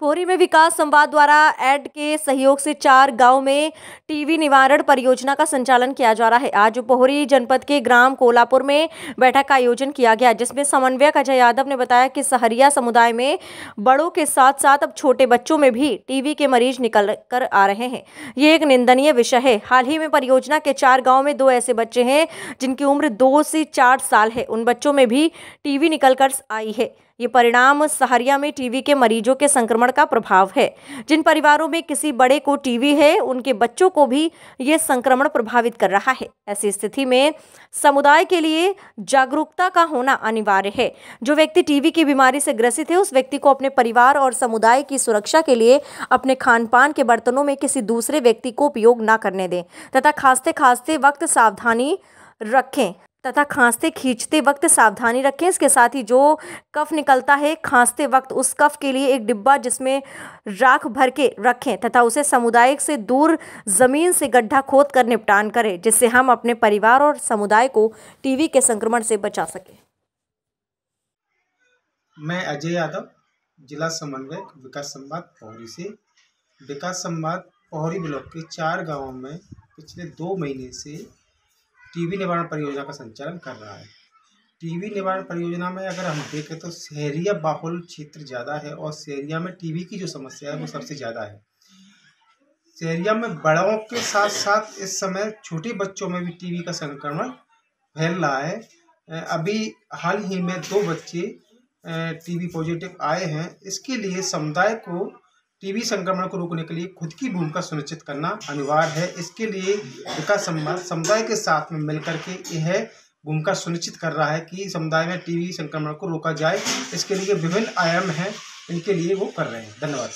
पोहरी में विकास संवाद द्वारा एड के सहयोग से चार गाँव में टीबी निवारण परियोजना का संचालन किया जा रहा है। आज पोहरी जनपद के ग्राम कोलापुर में बैठक का आयोजन किया गया, जिसमें समन्वयक अजय यादव ने बताया कि सहरिया समुदाय में बड़ों के साथ साथ अब छोटे बच्चों में भी टीबी के मरीज़ निकल कर आ रहे हैं। ये एक निंदनीय विषय है। हाल ही में परियोजना के चार गाँव में दो ऐसे बच्चे हैं, जिनकी उम्र दो से चार साल है। उन बच्चों में भी टीबी निकल कर आई है। ये परिणाम सहरिया में टीबी के मरीजों के संक्रमण का प्रभाव है। जिन परिवारों में किसी बड़े को टीबी है, उनके बच्चों को भी ये संक्रमण प्रभावित कर रहा है। ऐसी स्थिति में समुदाय के लिए जागरूकता का होना अनिवार्य है। जो व्यक्ति टीबी की बीमारी से ग्रसित है, उस व्यक्ति को अपने परिवार और समुदाय की सुरक्षा के लिए अपने खान पान के बर्तनों में किसी दूसरे व्यक्ति को उपयोग न करने दें तथा खांसते खांसते वक्त सावधानी रखें। तथा खांसते खींचते वक्त सावधानी रखें। इसके साथ ही जो कफ निकलता है, खांसते वक्त उस कफ के लिए एक डिब्बा जिसमें राख भर के रखें तथा उसे सामुदायिक से दूर ज़मीन से गड्ढा खोद कर निपटान करें, जिससे हम अपने परिवार और समुदाय को टीवी के संक्रमण से बचा सकें। मैं अजय यादव, जिला समन्वयक विकास संवाद पोहरी से। विकास संवाद पोहरी ब्लॉक के चार गाँवों में पिछले दो महीने से टीबी निवारण परियोजना का संचालन कर रहा है। टीबी निवारण परियोजना में अगर हम देखें तो शहरिया बाहुल क्षेत्र ज़्यादा है और शहरिया में टीबी की जो समस्या है वो सबसे ज़्यादा है। शहरिया में बड़ों के साथ साथ इस समय छोटे बच्चों में भी टीबी का संक्रमण फैल रहा है। अभी हाल ही में दो बच्चे टीबी पॉजिटिव आए हैं। इसके लिए समुदाय को टीबी संक्रमण को रोकने के लिए खुद की भूमिका सुनिश्चित करना अनिवार्य है। इसके लिए विकास संवाद समुदाय के साथ में मिलकर के यह भूमिका सुनिश्चित कर रहा है कि समुदाय में टीबी संक्रमण को रोका जाए। इसके लिए विभिन्न आयाम हैं, इनके लिए वो कर रहे हैं। धन्यवाद।